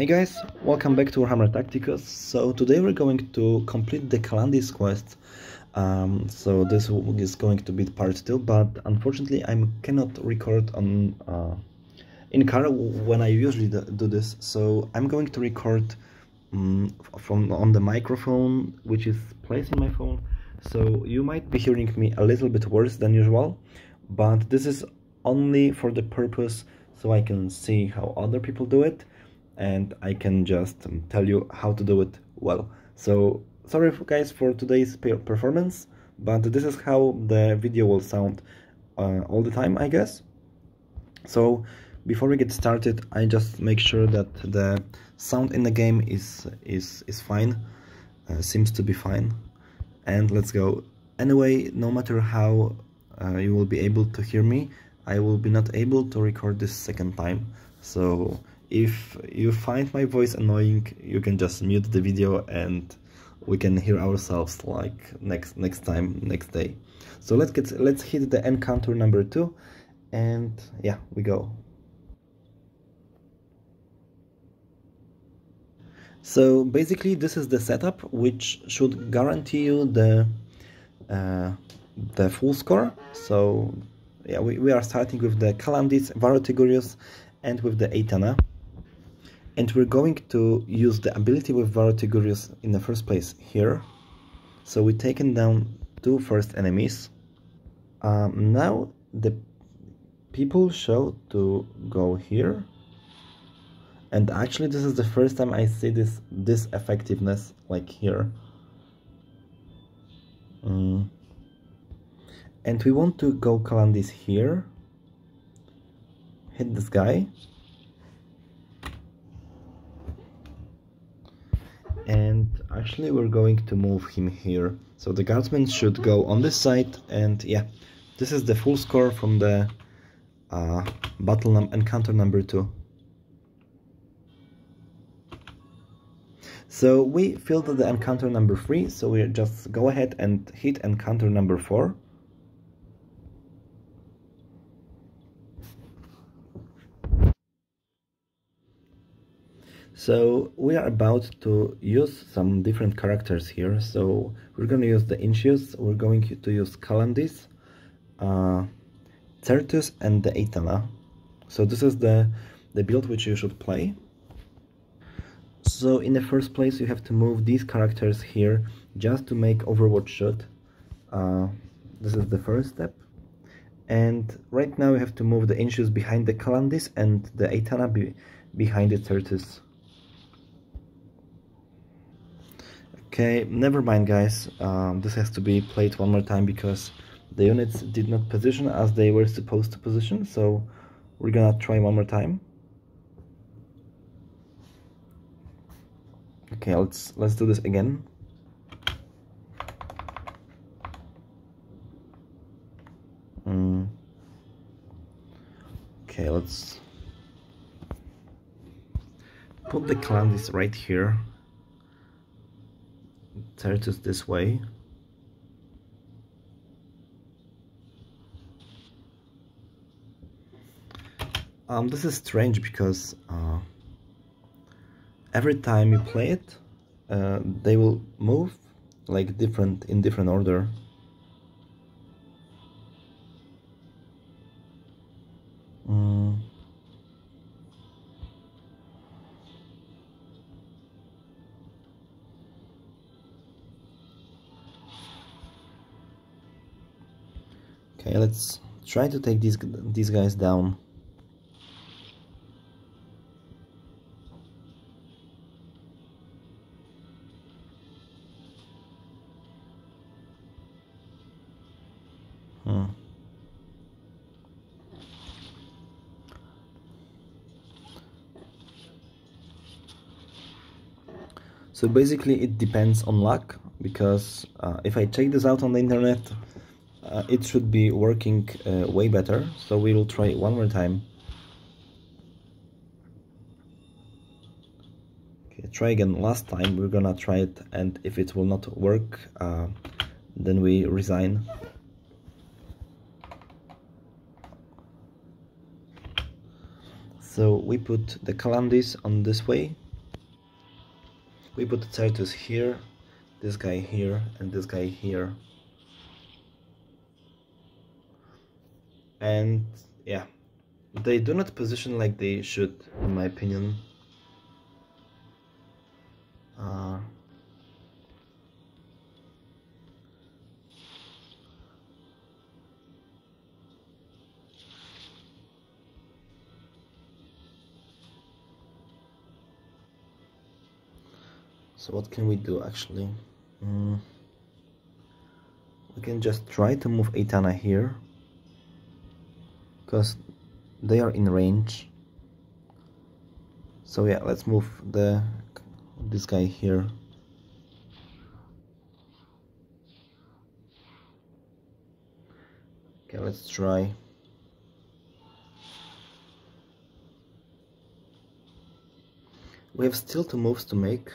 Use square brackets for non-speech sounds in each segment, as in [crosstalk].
Hey guys, welcome back to Warhammer Tacticus. So today we're going to complete the Calandis quest. Um, so this is going to be part 2, but unfortunately I cannot record on uh, in car when I usually do this. So I'm going to record um, from on the microphone which is placed in my phone. So you might be hearing me a little bit worse than usual, but this is only for the purpose so I can see how other people do it and I can just um, tell you how to do it well. So sorry guys for today's performance, but this is how the video will sound uh, all the time, I guess. So before we get started, I just make sure that the sound in the game is is is fine, uh, seems to be fine, and let's go. Anyway, no matter how uh, you will be able to hear me, I will be not able to record this second time. So if you find my voice annoying you can just mute the video and we can hear ourselves like next next time next day. So let's get let's hit the encounter number two and yeah we go. So basically this is the setup which should guarantee you the uh, the full score. So yeah we, we are starting with the Calandis, Varro and with the Aethana and we're going to use the ability with Varro Tigurius in the first place here. So we've taken down two first enemies. Um, now the people show to go here. And actually this is the first time I see this, this effectiveness like here. Mm. And we want to go Calandis here. Hit this guy. And actually we're going to move him here. So the guardsman should go on this side and yeah this is the full score from the uh, battle num encounter number two. So we filled the encounter number three so we just go ahead and hit encounter number four So we are about to use some different characters here. So we're going to use the Incisus, we're going to use Calandis, uh, Certus and the Aethana. So this is the, the build which you should play. So in the first place you have to move these characters here just to make Overwatch shoot. Uh, this is the first step. And right now you have to move the Incisus behind the Calandis and the Aethana be behind the Certus. Okay, never mind guys, um, this has to be played one more time because the units did not position as they were supposed to position, so we're gonna try one more time. Okay, let's let's do this again. Mm. Okay, let's put the Calandis right here. Certus this way. Um, this is strange because uh, every time you play it, uh, they will move like different in different order. Try to take these these guys down. Hmm. So basically it depends on luck because uh, if I check this out on the internet uh, it should be working uh, way better. So we will try one more time. Okay try again. Last time we're gonna try it and if it will not work uh, then we resign. So we put the Calandis on this way. We put the Certus here, this guy here, and this guy here. And yeah, they do not position like they should, in my opinion. Uh, so what can we do actually mm. we can just try to move Aethana here because they are in range. So yeah let's move the this guy here. Okay let's try. We have still two moves to make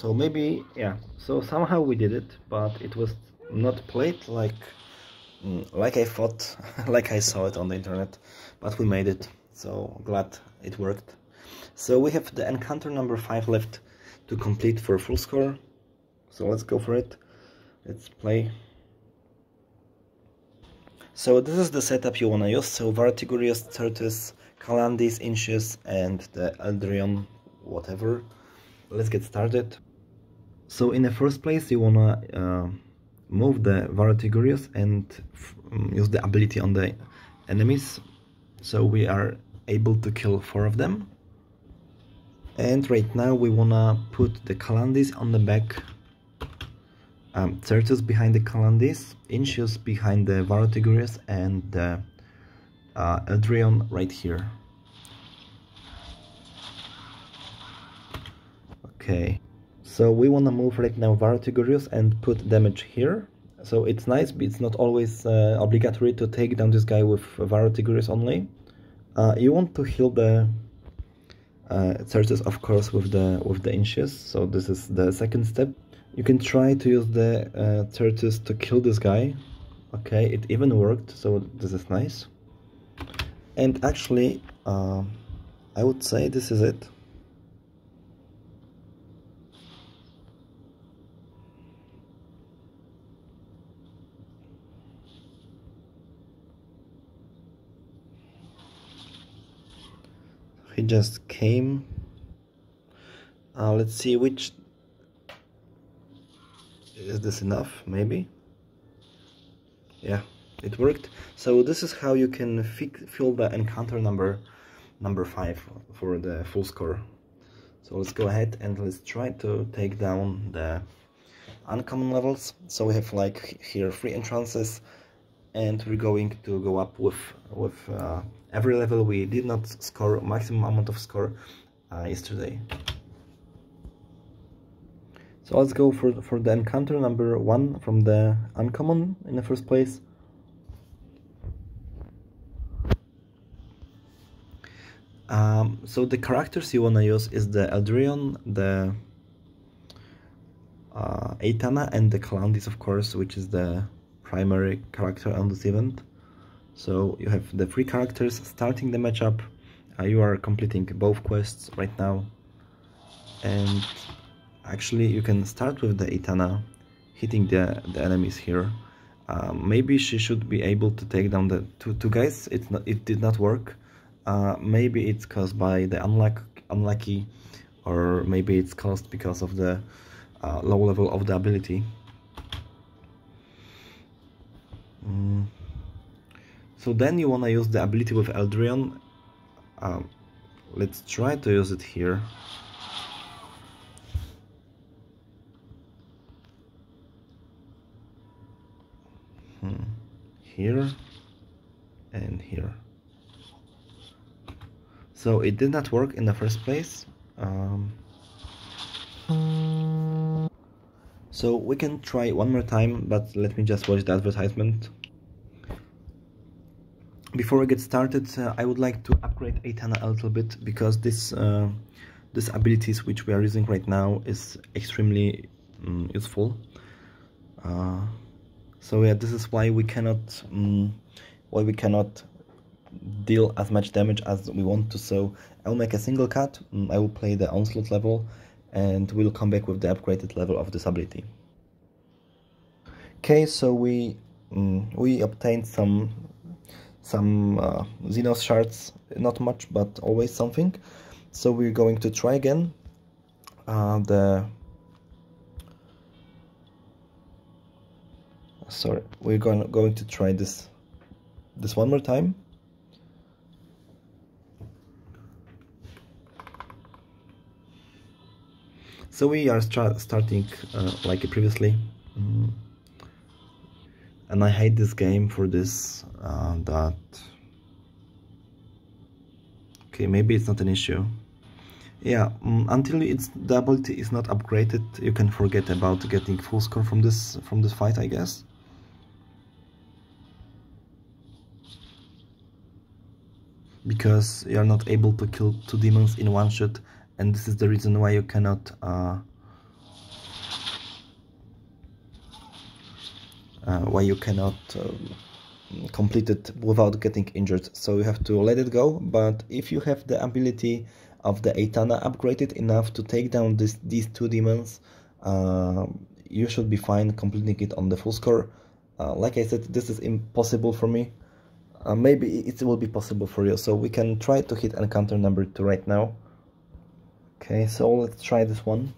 so maybe yeah. So somehow we did it but it was not played like mm, like I thought [laughs] like I saw it on the internet but we made it. So glad it worked. So we have the encounter number 5 left to complete for full score. So let's go for it. Let's play. So this is the setup you wanna use. So Varro Tigurius, Certus, Calandis, Incisus and the Eldryon whatever. Let's get started so in the first place, you wanna uh, move the Varro Tigurius and um, use the ability on the enemies. So we are able to kill four of them. And right now we wanna put the Calandis on the back, um, Certus behind the Calandis, Incisus behind the Varro Tigurius and the uh, Eldryon right here. Okay. So we want to move right now Varro Tigurius and put damage here. So it's nice, but it's not always uh, obligatory to take down this guy with Varro Tigurius only. Uh, you want to heal the uh, Certus, of course, with the with the Incisus. So this is the second step. You can try to use the uh, Certus to kill this guy. Okay, it even worked, so this is nice. And actually, uh, I would say this is it. Just came. Uh, let's see which is this enough? Maybe? Yeah it worked. So this is how you can fill the encounter number number five for the full score. So let's go ahead and let's try to take down the uncommon levels. So we have like here three entrances and we're going to go up with with uh, every level we did not score maximum amount of score uh, yesterday. So let's go for, for the encounter number one from the uncommon in the first place. Um, so the characters you want to use is the Eldryon, the uh, Aethana and the Calandis of course, which is the primary character on this event. So you have the three characters starting the matchup. Uh, you are completing both quests right now. And actually you can start with the Aethana hitting the, the enemies here. Um, maybe she should be able to take down the two, two guys. Not, it did not work. Uh, maybe it's caused by the unluck, unlucky or maybe it's caused because of the uh, low level of the ability. Mm. So then you want to use the ability with Eldryon. Um, let's try to use it here. Hmm. Here and here. So it did not work in the first place. Um, so we can try one more time, but let me just watch the advertisement. Before we get started, uh, I would like to upgrade Aethana a little bit because this uh, this abilities which we are using right now is extremely um, useful. Uh, so yeah this is why we cannot um, why we cannot deal as much damage as we want to so I'll make a single cut um, I will play the onslaught level and we'll come back with the upgraded level of this ability okay so we we obtained some some uh, Xenos shards not much but always something. So we're going to try again uh, the sorry we're going going to try this this one more time. So we are starting uh, like previously. Mm. And I hate this game for this uh, that okay maybe it's not an issue. Yeah um, until it's the ability is not upgraded you can forget about getting full score from this from this fight I guess. Because you are not able to kill two demons in one shot and this is the reason why you cannot uh, why you cannot um, complete it without getting injured. So you have to let it go. But if you have the ability of the Aethana upgraded enough to take down this, these two demons uh, you should be fine completing it on the full score. Uh, like I said this is impossible for me. Uh, maybe it will be possible for you. So we can try to hit encounter number two right now. Okay so let's try this one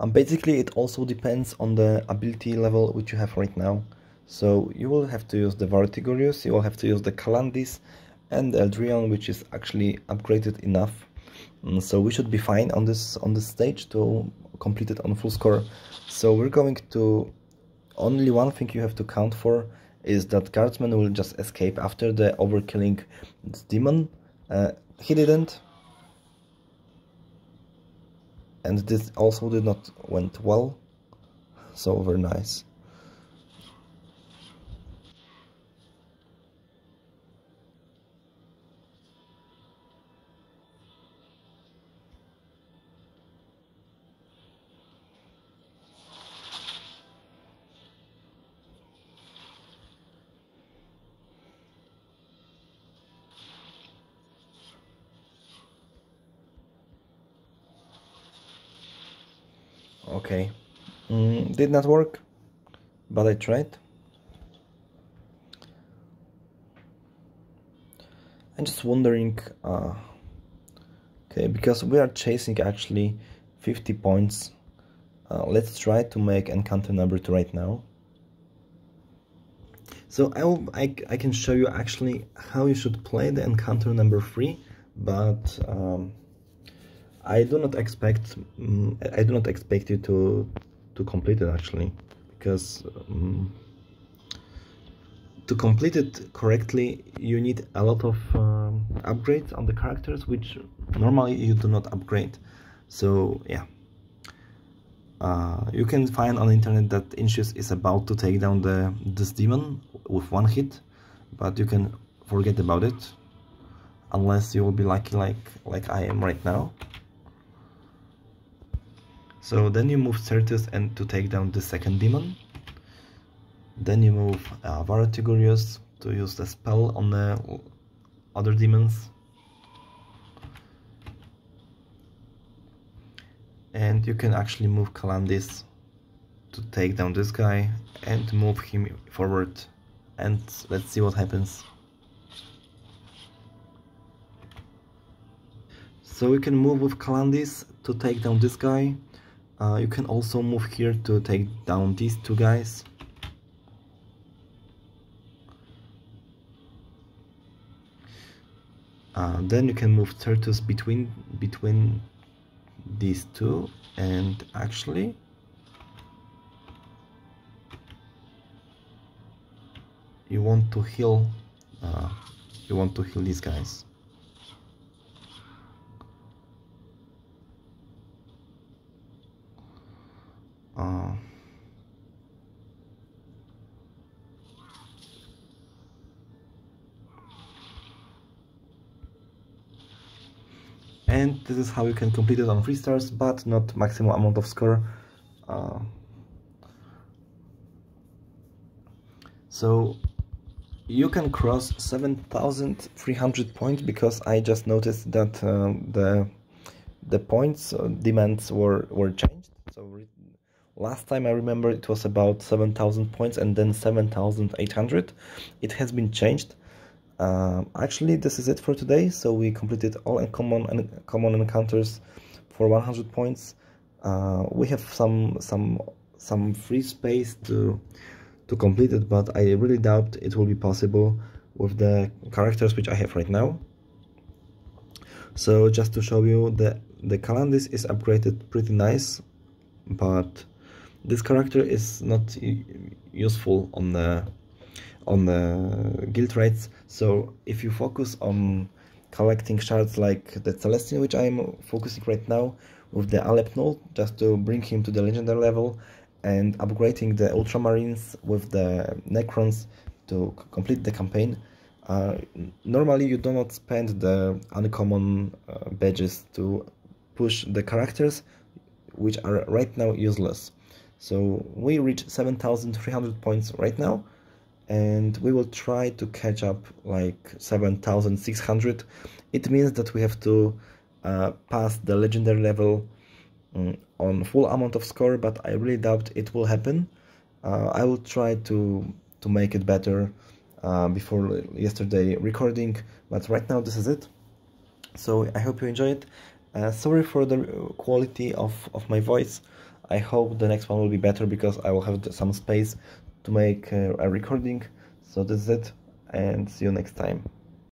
um, basically it also depends on the ability level which you have right now so you will have to use the Varro Tigurius, you will have to use the Calandis and the Eldryon which is actually upgraded enough um, so we should be fine on this on this stage to complete it on full score so we're going to only one thing you have to count for is that guardsman will just escape after the overkilling demon. Uh, he didn't. And this also did not went well. So very nice. Okay. Mm, did not work but I tried. I'm just wondering uh, okay because we are chasing actually 50 points uh, let's try to make encounter number two right now. So I, will, I, I can show you actually how you should play the encounter number three but um, I do not expect um, I do not expect you to to complete it actually because um, to complete it correctly you need a lot of um, upgrades on the characters which normally you do not upgrade. So yeah. Uh, you can find on the internet that Incisus is about to take down the this demon with one hit but you can forget about it unless you will be lucky like like I am right now so then you move Certus and to take down the second demon. Then you move uh, Varro Tigurius to use the spell on the other demons. And you can actually move Calandis to take down this guy and move him forward and let's see what happens. So we can move with Calandis to take down this guy uh, you can also move here to take down these two guys. Uh, then you can move Certus between between these two and actually you want to heal uh, you want to heal these guys Uh, and this is how you can complete it on 3 stars but not maximum amount of score. Uh, So you can cross 7300 points because I just noticed that uh, the the points uh, demands were were changed. So last time I remember it was about 7000 points and then 7800 it has been changed uh, actually this is it for today. So we completed all uncommon and common encounters for 100 points. Uh, we have some some some free space to to complete it but I really doubt it will be possible with the characters which I have right now. So just to show you the the Calandis is upgraded pretty nice but this character is not useful on the on the guild raids so if you focus on collecting shards like the Celestine which I'm focusing right now with the Aleph-Null just to bring him to the legendary level and upgrading the Ultramarines with the Necrons to complete the campaign uh, normally you do not spend the uncommon uh, badges to push the characters which are right now useless. So we reach 7300 points right now and we will try to catch up like 7600. It means that we have to uh, pass the legendary level um, on full amount of score but I really doubt it will happen. Uh, I will try to to make it better uh, before yesterday recording but right now this is it so I hope you enjoy it uh, sorry for the quality of, of my voice I hope the next one will be better because I will have some space to make a recording. So this is it and see you next time